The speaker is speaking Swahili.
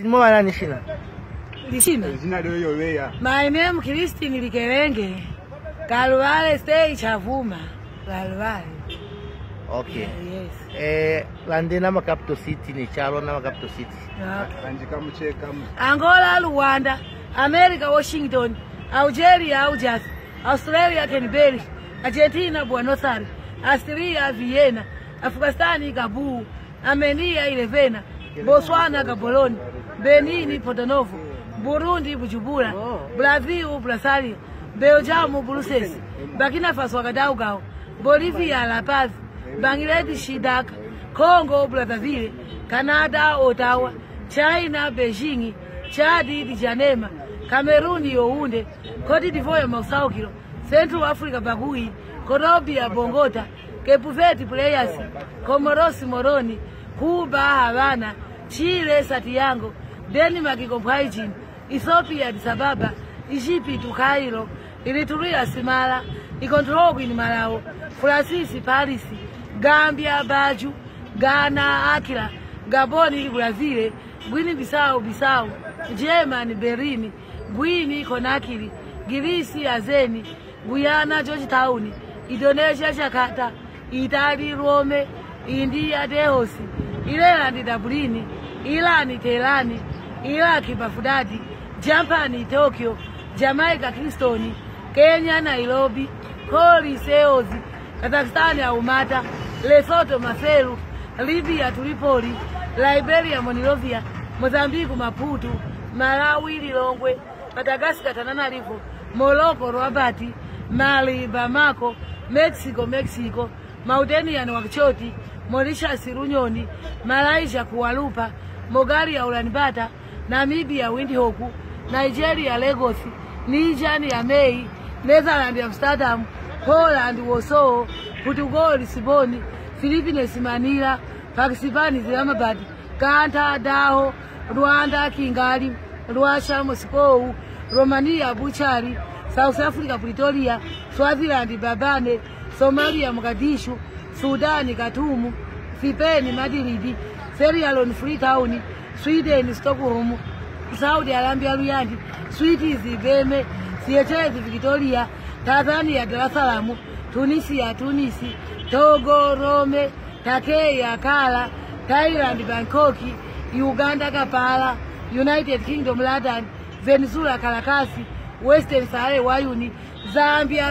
Sinimwana shina? lishina Jina lyo Leya. my name Christine Likerenge Kalwale stay Chavuma Kalwale Okay. yes Eh, lande nama capital city ni chalo nama capital city. okay. Anjika mucheka mu. Angola Luanda America Washington Algeria Aujas Australia Canberra Argentina Buenos Aires Austria Vienna Afghanistan Kabul Armenia Ilevena Botswana Gaborone Benin Porto Novo Burundi Bujumbura Brazil brasalia Belgium Brussels Burkina Faso Gadaugao, Bolivia La Paz Bangladesh Dhaka Congo Brazzaville Canada Ottawa China Beijing Chadi Dijanema Cameroon younde Cote d'Ivoire Mosaukiro, Central Africa bagui Colombia bongota Cape Verde Players Comoros Moroni Cuba Havana. Chile Santiago Denmark Copenhagen Ethiopia Addis Ababa Egypt Cairo. Eritrea Simala Ikontrol in malawo Francis Paris. Gambia Baju. Ghana Akira Gaboni Brazil. Guinea Bissau Bissau. Germany Berlin. Guinea Conakry. Girisi Azeni Guyana Georgetown Indonesia Jakarta. Italy Rome. India Delhi dabulini ila ni telani iraki Baghdad Japan Tokyo Jamaica Kingston Kenya Nairobi Koli Seoul Kazakhstan aumata Lesotho Maseru Libya Tripoli Liberia Monrovia Mozambique Maputo Malawi Lilongwe Madagascar Tananarivo Morocco Rabat Mali Bamako Mexico Mexico. Mautenian wakichoti Mauritius Runyoni Malaysia Mogari ya Ulanibata, Namibia Windhoek Nigeria Lagos nijani ya mei netherland Amsterdam Poland Warsaw Portugal Lisbon Philippines Manila Pakistan Islamabad kanta daho Rwanda kingali rwasha Moscow Romania Buchari South Africa Pretoria Swaziland Babane Somalia Mogadishu Sudani katumu sipeni Madrid Sierra Leone Freetown Sweden Stockholm Saudi Arabia Riyadh Sweden, Beme Seychelles Victoria Tanzania Dar es Salaam Tunisia Tunisi Togo Rome Takei Akala Thailand Bangkok Uganda Kampala United Kingdom London Venezuela Caracas Western Sahara, why you need Zambia.